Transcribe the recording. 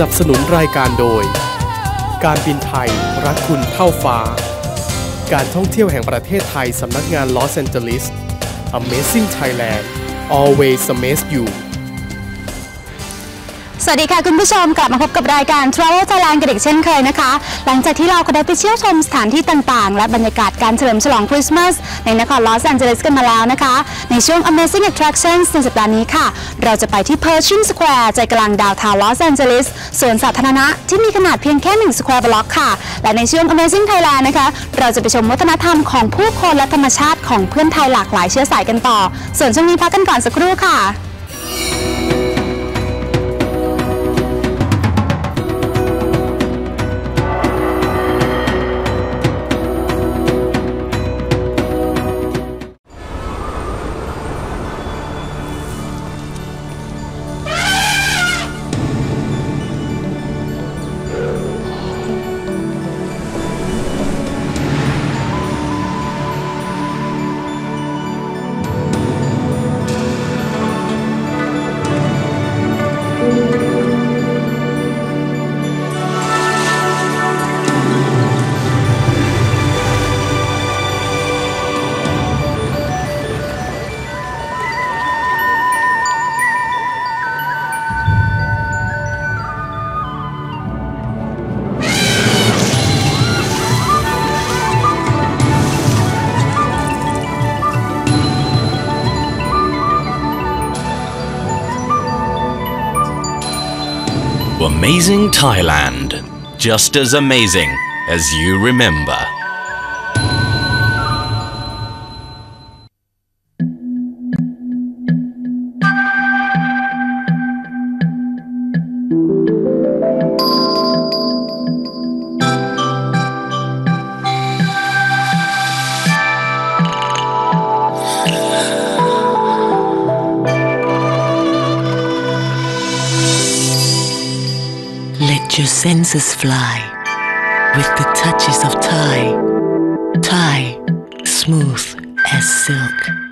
สนับสนุนรายการโดย การบินไทยรักคุณเท่าฟ้า การท่องเที่ยวแห่งประเทศไทยสำนักงานลอสแอนเจลิส Amazing Thailand Always Amaze You สวัสดีค่ะคุณผู้ชมกลับมาพบกับรายการ Travel Thailand กันอีกเช่นเคยนะคะ หลังจากที่เราก็ได้ไปเที่ยวชมสถานที่ต่างๆ และบรรยากาศการเฉลิมฉลองคริสต์มาสในนครลอสแอนเจลิสกันมาแล้วนะคะ ในช่วง Amazing Attractions ในสัปดาห์นี้ค่ะ เราจะไปที่ Pershing Square ใจกลางดาวทาวลอสแอนเจลิสสวนสาธารณะที่มีขนาดเพียงแค่1 square block ค่ะ และในช่วง Amazing Thailand นะคะ เราจะไปชมวัฒนธรรมของผู้คนและธรรมชาติของเพื่อนไทยหลากหลายเชื้อสายกันต่อ ส่วนช่วงนี้พักกันก่อนสักครู่ค่ะ Amazing Thailand. Just as amazing as you remember. Let your senses fly with the touches of Thai. Thai, smooth as silk.